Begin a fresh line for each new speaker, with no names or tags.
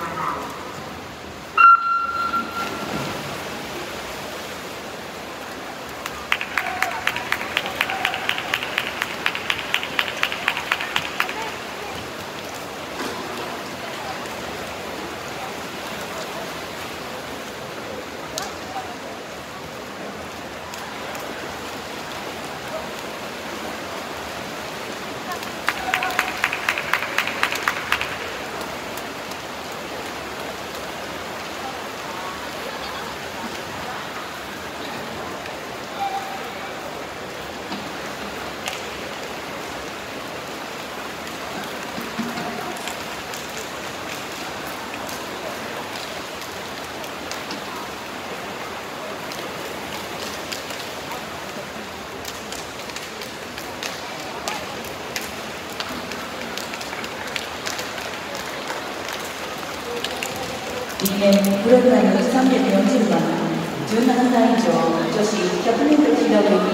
my mouth. 立憲プログラム340番17歳以上女子 100m 平泳ぎ1組の競技